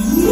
Yeah.